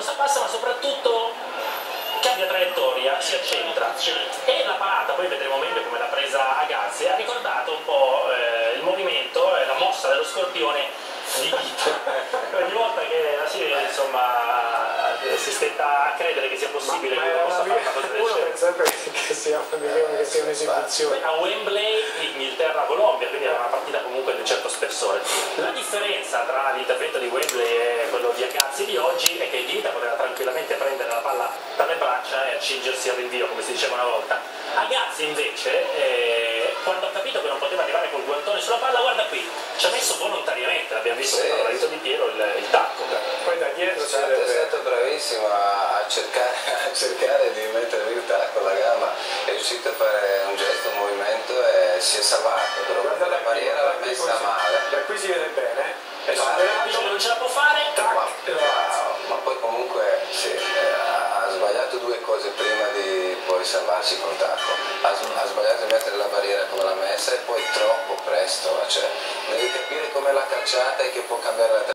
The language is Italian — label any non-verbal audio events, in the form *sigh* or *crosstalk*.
corsa passa, ma soprattutto cambia traiettoria, si accentra e la parata, poi vedremo meglio come l'ha presa Agazzi, ha ricordato un po' eh, il movimento e la mossa dello scorpione di Vita. *laughs* Ogni volta che la si vede, insomma, si stenta a credere che sia possibile Ma che uno possa fare una cosa del genere. sempre che sia, che sia un'esibizione. a Wembley Inghilterra-Colombia, quindi era una partita comunque di un certo spessore. La differenza tra l'intervento di Wembley e quello di oggi è che Ghita poteva tranquillamente prendere la palla tra le braccia e accingersi al rinvio, come si diceva una volta. Agazzi invece, eh, quando ha capito che non poteva arrivare col guantone sulla palla, guarda qui, ci ha messo volontariamente, l'abbiamo visto Sì. con marito di Piero, il, il tacco. Poi da dietro È si stato, è vede stato bravissimo a, cercare, *laughs* a cercare di mettere il tacco alla gamba, è riuscito a fare un gesto, un movimento e si è salvato, però Guarda da la barriera l'ha messa male. Da qui si vede bene. È Esatto. superato. Non ce la può fare, tac, di poi salvarsi col tacco. Ha, ha sbagliato di mettere la barriera come l'ha messa e poi troppo presto, cioè devi capire come l'ha calciata e che può cambiare la